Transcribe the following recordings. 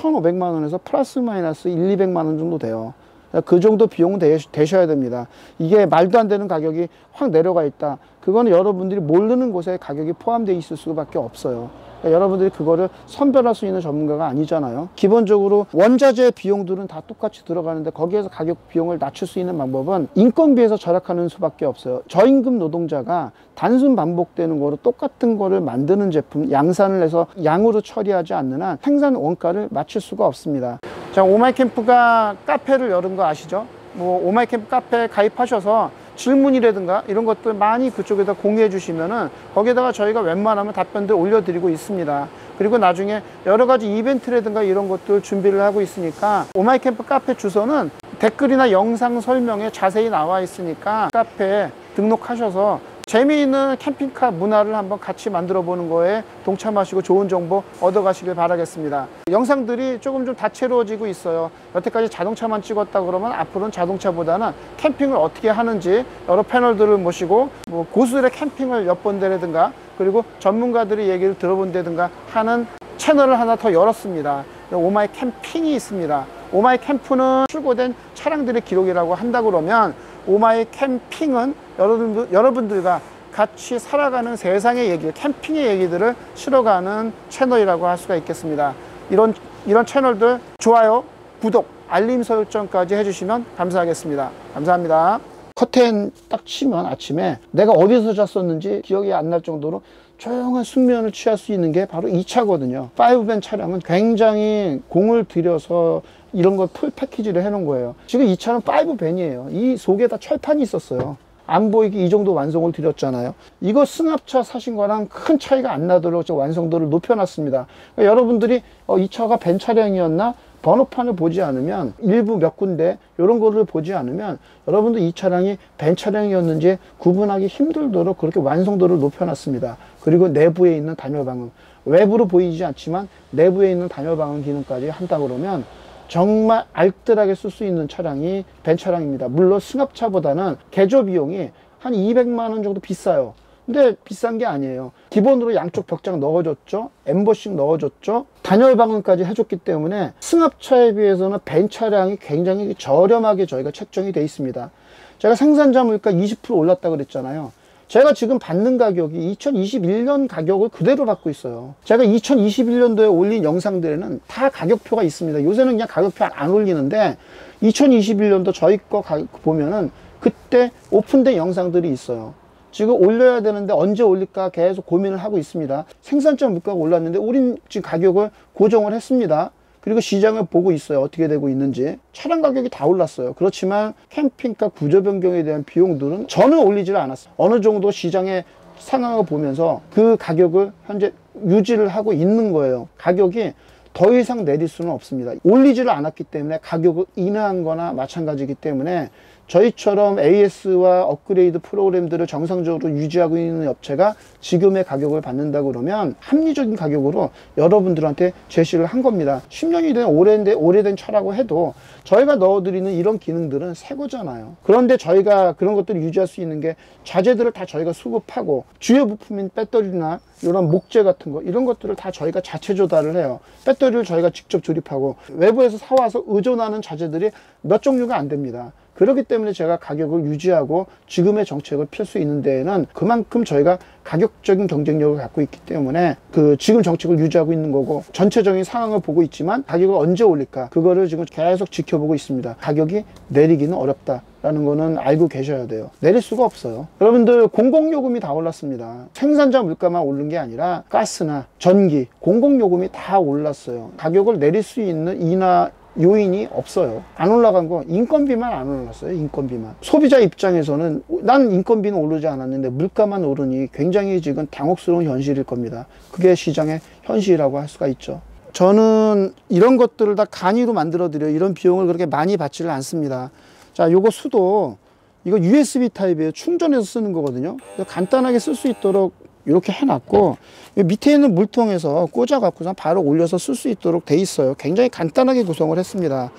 1,500만 원에서 플러스 마이너스 1, 200만 원 정도 돼요. 그 정도 비용은 되, 되셔야 됩니다. 이게 말도 안 되는 가격이 확 내려가 있다. 그거는 여러분들이 모르는 곳에 가격이 포함되어 있을 수밖에 없어요. 그러니까 여러분들이 그거를 선별할 수 있는 전문가가 아니잖아요. 기본적으로 원자재 비용들은 다 똑같이 들어가는데 거기에서 가격 비용을 낮출 수 있는 방법은 인건비에서 절약하는 수밖에 없어요. 저임금 노동자가 단순 반복되는 거로 똑같은 거를 만드는 제품 양산을 해서 양으로 처리하지 않는 한 생산 원가를 맞출 수가 없습니다. 자, 오마이 캠프가 카페를 열은 거 아시죠? 뭐 오마이 캠프 카페 가입하셔서 질문이라든가 이런 것들 많이 그쪽에다 공유해 주시면은 거기에다가 저희가 웬만하면 답변들 올려드리고 있습니다. 그리고 나중에 여러 가지 이벤트라든가 이런 것들 준비를 하고 있으니까 오마이 캠프 카페 주소는 댓글이나 영상 설명에 자세히 나와 있으니까 카페에 등록하셔서 재미있는 캠핑카 문화를 한번 같이 만들어 보는 거에 동참하시고 좋은 정보 얻어 가시길 바라겠습니다. 영상들이 조금 좀 다채로워지고 있어요. 여태까지 자동차만 찍었다 그러면 앞으로는 자동차보다는 캠핑을 어떻게 하는지 여러 패널들을 모시고 뭐 고수들의 캠핑을 엿본다든가 그리고 전문가들의 얘기를 들어본다든가 하는 채널을 하나 더 열었습니다. 오마이 캠핑이 있습니다. 오마이 캠프는 출고된 차량들의 기록이라고 한다 그러면 오마이 캠핑은 여러분들, 여러분들과 같이 살아가는 세상의 얘기, 캠핑의 얘기들을 실어가는 채널이라고 할 수가 있겠습니다. 이런, 이런 채널들 좋아요, 구독, 알림 설정까지 해주시면 감사하겠습니다. 감사합니다. 커튼 딱 치면 아침에 내가 어디서 잤었는지 기억이 안 날 정도로 조용한 숙면을 취할 수 있는 게 바로 이 차거든요. 5벤 차량은 굉장히 공을 들여서 이런 걸 풀 패키지를 해놓은 거예요. 지금 이 차는 5벤이에요. 이 속에 다 철판이 있었어요. 안 보이게 이 정도 완성을 드렸잖아요. 이거 승합차 사신 거랑 큰 차이가 안 나도록 완성도를 높여놨습니다. 그러니까 여러분들이 어, 이 차가 벤 차량이었나? 번호판을 보지 않으면 일부 몇 군데 이런 거를 보지 않으면 여러분들 이 차량이 벤 차량이었는지 구분하기 힘들도록 그렇게 완성도를 높여놨습니다. 그리고 내부에 있는 단열방음 외부로 보이지 않지만 내부에 있는 단열방음 기능까지 한다 그러면 정말 알뜰하게 쓸 수 있는 차량이 벤 차량입니다. 물론 승합차보다는 개조 비용이 한 200만 원 정도 비싸요. 근데 비싼 게 아니에요. 기본으로 양쪽 벽장 넣어줬죠. 엠버싱 넣어줬죠. 단열 방음까지 해줬기 때문에 승합차에 비해서는 벤 차량이 굉장히 저렴하게 저희가 책정이 돼 있습니다. 제가 생산자 물가 20% 올랐다 그랬잖아요. 제가 지금 받는 가격이 2021년 가격을 그대로 받고 있어요. 제가 2021년도에 올린 영상들에는 다 가격표가 있습니다. 요새는 그냥 가격표 안 올리는데 2021년도 저희 거 보면은 그때 오픈된 영상들이 있어요. 지금 올려야 되는데 언제 올릴까 계속 고민을 하고 있습니다. 생산자 물가가 올랐는데 우린 지금 가격을 고정을 했습니다. 그리고 시장을 보고 있어요. 어떻게 되고 있는지. 차량 가격이 다 올랐어요. 그렇지만 캠핑카 구조 변경에 대한 비용들은 저는 올리지를 않았어요. 어느 정도 시장의 상황을 보면서 그 가격을 현재 유지를 하고 있는 거예요. 가격이 더 이상 내릴 수는 없습니다. 올리지를 않았기 때문에 가격을 인하한 거나 마찬가지이기 때문에 저희처럼 AS와 업그레이드 프로그램들을 정상적으로 유지하고 있는 업체가 지금의 가격을 받는다 그러면 합리적인 가격으로 여러분들한테 제시를 한 겁니다. 10년이 된 오래된, 오래된 차라고 해도 저희가 넣어드리는 이런 기능들은 새 거잖아요. 그런데 저희가 그런 것들을 유지할 수 있는 게 자재들을 다 저희가 수급하고 주요 부품인 배터리나 이런 목재 같은 거 이런 것들을 다 저희가 자체 조달을 해요. 배터리를 저희가 직접 조립하고 외부에서 사와서 의존하는 자재들이 몇 종류가 안 됩니다. 그렇기 때문에 제가 가격을 유지하고 지금의 정책을 펼 수 있는 데에는 그만큼 저희가 가격적인 경쟁력을 갖고 있기 때문에 그 지금 정책을 유지하고 있는 거고 전체적인 상황을 보고 있지만 가격을 언제 올릴까 그거를 지금 계속 지켜보고 있습니다. 가격이 내리기는 어렵다. 라는 거는 알고 계셔야 돼요. 내릴 수가 없어요. 여러분들 공공요금이 다 올랐습니다. 생산자 물가만 오른 게 아니라 가스나 전기, 공공요금이 다 올랐어요. 가격을 내릴 수 있는 인하 요인이 없어요. 안 올라간 거 인건비만 안 올랐어요. 인건비만. 소비자 입장에서는 난 인건비는 오르지 않았는데 물가만 오르니 굉장히 지금 당혹스러운 현실일 겁니다. 그게 시장의 현실이라고 할 수가 있죠. 저는 이런 것들을 다 간이로 만들어 드려요. 이런 비용을 그렇게 많이 받지를 않습니다. 자, 요거 수도 이거 USB 타입이에요. 충전해서 쓰는 거거든요. 간단하게 쓸 수 있도록 이렇게 해놨고 밑에 있는 물통에서 꽂아 갖고서 바로 올려서 쓸 수 있도록 돼 있어요. 굉장히 간단하게 구성을 했습니다.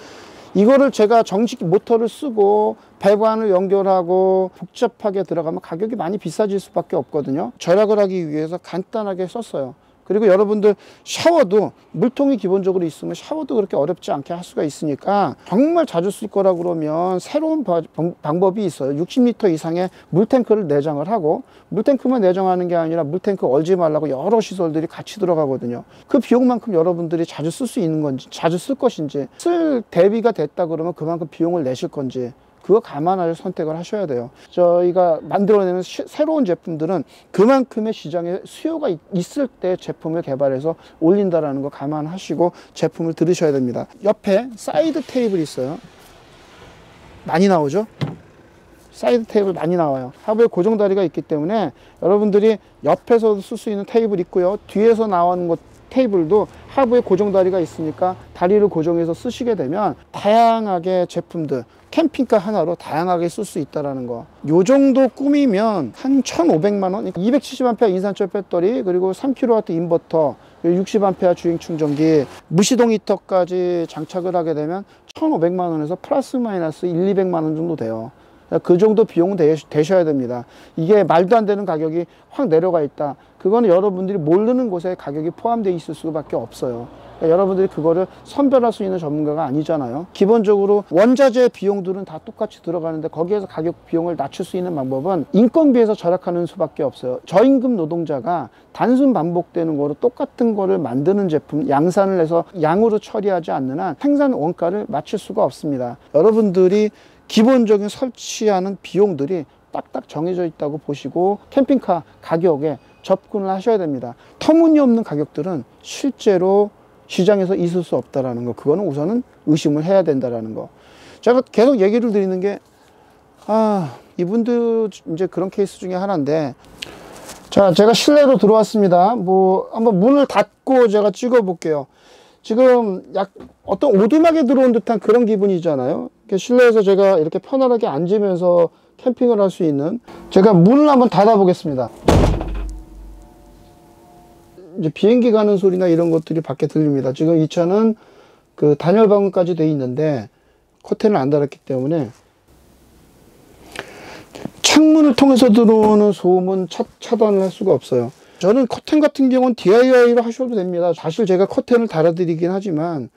이거를 제가 정식 모터를 쓰고 배관을 연결하고 복잡하게 들어가면 가격이 많이 비싸질 수밖에 없거든요. 절약을 하기 위해서 간단하게 썼어요 그리고 여러분들 샤워도 물통이 기본적으로 있으면 샤워도 그렇게 어렵지 않게 할 수가 있으니까 정말 자주 쓸 거라 그러면 새로운 바, 방법이 있어요. 60리터 이상의 물탱크를 내장을 하고 물탱크만 내장하는 게 아니라 물탱크 얼지 말라고 여러 시설들이 같이 들어가거든요. 그 비용만큼 여러분들이 자주 쓸 수 있는 건지 자주 쓸 것인지 쓸 대비가 됐다 그러면 그만큼 비용을 내실 건지 그거 감안할 선택을 하셔야 돼요. 저희가 만들어내는 시, 새로운 제품들은 그만큼의 시장에 수요가 있, 을 때 제품을 개발해서 올린다라는 거 감안하시고 제품을 들으셔야 됩니다. 옆에 사이드 테이블 있어요. 많이 나오죠? 사이드 테이블 많이 나와요. 하부에 고정다리가 있기 때문에 여러분들이 옆에서도 쓸수 있는 테이블 있고요. 뒤에서 나오는 것 테이블도 하부에 고정 다리가 있으니까 다리를 고정해서 쓰시게 되면 다양하게 제품들 캠핑카 하나로 다양하게 쓸 수 있다라는 거. 요 정도 꾸미면 한 1,500만 원, 270A 인산철 배터리, 그리고 3kW 인버터, 60A 주행 충전기, 무시동 히터까지 장착을 하게 되면 1,500만 원에서 플러스 마이너스 1, 200만 원 정도 돼요. 그 정도 비용은 되셔야 됩니다. 이게 말도 안 되는 가격이 확 내려가 있다. 그거는 여러분들이 모르는 곳에 가격이 포함되어 있을 수밖에 없어요. 그러니까 여러분들이 그거를 선별할 수 있는 전문가가 아니잖아요. 기본적으로 원자재 비용들은 다 똑같이 들어가는데 거기에서 가격 비용을 낮출 수 있는 방법은 인건비에서 절약하는 수밖에 없어요. 저임금 노동자가 단순 반복되는 거로 똑같은 거를 만드는 제품 양산을 해서 양으로 처리하지 않는 한 생산 원가를 맞출 수가 없습니다. 여러분들이 기본적인 설치하는 비용들이 딱딱 정해져 있다고 보시고 캠핑카 가격에 접근을 하셔야 됩니다. 터무니없는 가격들은 실제로 시장에서 있을 수 없다라는 거. 그거는 우선은 의심을 해야 된다라는 거. 제가 계속 얘기를 드리는 게, 아, 이분도 이제 그런 케이스 중에 하나인데, 자, 제가 실내로 들어왔습니다. 뭐, 한번 문을 닫고 제가 찍어 볼게요. 지금 약 어떤 오두막에 들어온 듯한 그런 기분이잖아요. 실내에서 제가 이렇게 편안하게 앉으면서 캠핑을 할 수 있는 제가 문을 한번 닫아 보겠습니다. 이제 비행기 가는 소리나 이런 것들이 밖에 들립니다. 지금 이 차는 그 단열 방음까지 돼 있는데 커튼을 안 달았기 때문에 창문을 통해서 들어오는 소음은 차, 차단을 할 수가 없어요. 저는 커튼 같은 경우는 DIY로 하셔도 됩니다. 사실 제가 커튼을 달아드리긴 하지만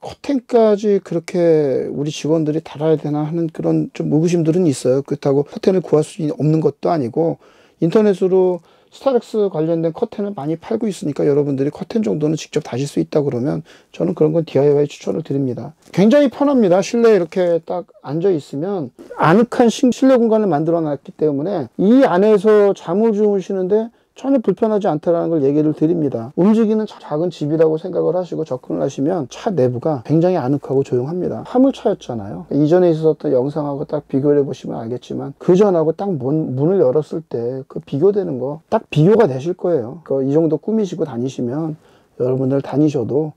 커튼까지 그렇게 우리 직원들이 달아야 되나 하는 그런 좀 의구심들은 있어요. 그렇다고 커튼을 구할 수 없는 것도 아니고 인터넷으로 스타렉스 관련된 커튼을 많이 팔고 있으니까 여러분들이 커튼 정도는 직접 다실 수 있다 그러면 저는 그런 건 DIY 추천을 드립니다. 굉장히 편합니다. 실내에 이렇게 딱 앉아 있으면 아늑한 실내 공간을 만들어 놨기 때문에 이 안에서 잠을 주무시는데 전혀 불편하지 않다라는 걸 얘기를 드립니다. 움직이는 작은 집이라고 생각을 하시고 접근을 하시면 차 내부가 굉장히 아늑하고 조용합니다. 화물차였잖아요. 이전에 있었던 영상하고 딱 비교를 해보시면 알겠지만 그 전하고 딱 문, 문을 열었을 때 그 비교되는 거 딱 비교가 되실 거예요. 그 이 정도 꾸미시고 다니시면 여러분들 다니셔도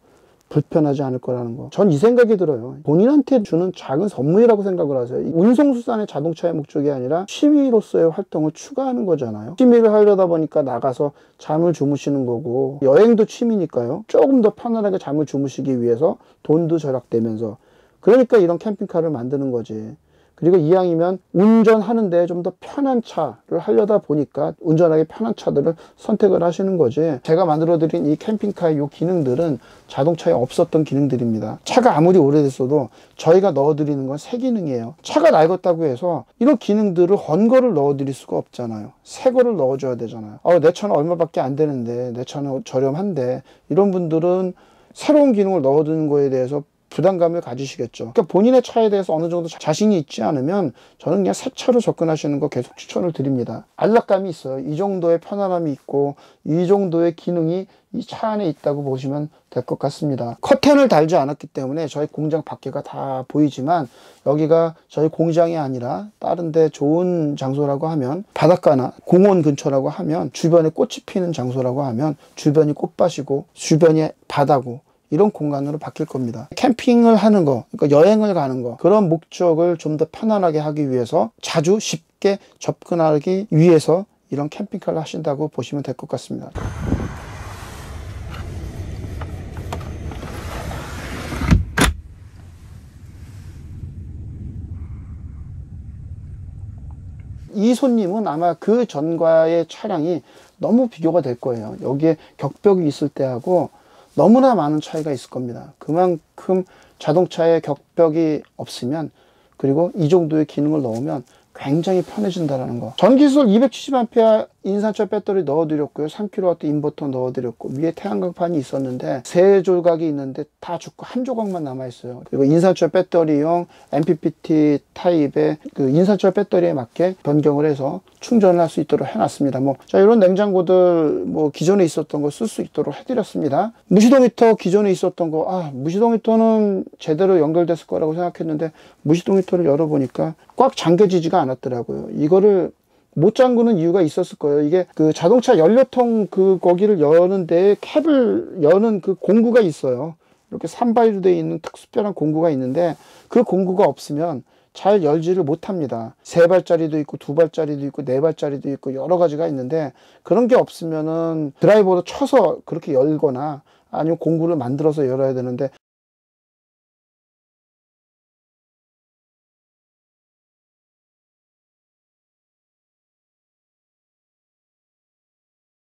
불편하지 않을 거라는 거. 전 이 생각이 들어요. 본인한테 주는 작은 선물이라고 생각을 하세요. 운송수산의 자동차의 목적이 아니라 취미로서의 활동을 추가하는 거잖아요. 취미를 하려다 보니까 나가서 잠을 주무시는 거고 여행도 취미니까요. 조금 더 편안하게 잠을 주무시기 위해서 돈도 절약되면서 그러니까 이런 캠핑카를 만드는 거지. 그리고 이왕이면 운전하는데 좀 더 편한 차를 하려다 보니까 운전하기 편한 차들을 선택을 하시는 거지. 제가 만들어 드린 이 캠핑카의 이 기능들은 자동차에 없었던 기능들입니다. 차가 아무리 오래됐어도 저희가 넣어 드리는 건 새 기능이에요. 차가 낡았다고 해서 이런 기능들을 헌 거를 넣어 드릴 수가 없잖아요. 새 거를 넣어 줘야 되잖아요. 어, 내 차는 얼마밖에 안 되는데 내 차는 저렴한데. 이런 분들은 새로운 기능을 넣어 두는 거에 대해서 부담감을 가지시겠죠. 그러니까 본인의 차에 대해서 어느 정도 자신이 있지 않으면 저는 그냥 새 차로 접근하시는 거 계속 추천을 드립니다. 안락감이 있어요. 이 정도의 편안함이 있고 이 정도의 기능이 이 차 안에 있다고 보시면 될 것 같습니다. 커튼을 달지 않았기 때문에 저희 공장 밖에가 다 보이지만 여기가 저희 공장이 아니라 다른 데 좋은 장소라고 하면 바닷가나 공원 근처라고 하면 주변에 꽃이 피는 장소라고 하면 주변이 꽃밭이고 주변이 바다고 이런 공간으로 바뀔 겁니다. 캠핑을 하는 거, 그러니까 여행을 가는 거, 그런 목적을 좀 더 편안하게 하기 위해서 자주 쉽게 접근하기 위해서 이런 캠핑카를 하신다고 보시면 될 것 같습니다. 이 손님은 아마 그 전과의 차량이 너무 비교가 될 거예요. 여기에 격벽이 있을 때하고 너무나 많은 차이가 있을 겁니다. 그만큼 자동차에 격벽이 없으면 그리고 이 정도의 기능을 넣으면 굉장히 편해진다는 거. 전기술 270A 인산철 배터리 넣어드렸고요. 3kW 인버터 넣어드렸고 위에 태양광판이 있었는데 세 조각이 있는데 다 죽고 한 조각만 남아있어요. 그리고 인산철 배터리용 MPPT 타입의 그 인산철 배터리에 맞게 변경을 해서 충전을 할 수 있도록 해놨습니다. 뭐, 자, 이런 냉장고들 뭐 기존에 있었던 거 쓸 수 있도록 해드렸습니다. 무시동 히터 기존에 있었던 거, 아, 무시동 히터는 제대로 연결됐을 거라고 생각했는데 무시동 히터를 열어보니까 꽉 잠겨지지가 않았더라고요. 이거를 못 잠그는 이유가 있었을 거예요. 이게 그 자동차 연료통 그 거기를 여는데 캡을 여는 그 공구가 있어요. 이렇게 산바위로 되어 있는 특수별한 공구가 있는데 그 공구가 없으면 잘 열지를 못합니다. 세 발짜리도 있고 두 발짜리도 있고 네 발짜리도 있고 여러 가지가 있는데 그런 게 없으면은 드라이버로 쳐서 그렇게 열거나 아니면 공구를 만들어서 열어야 되는데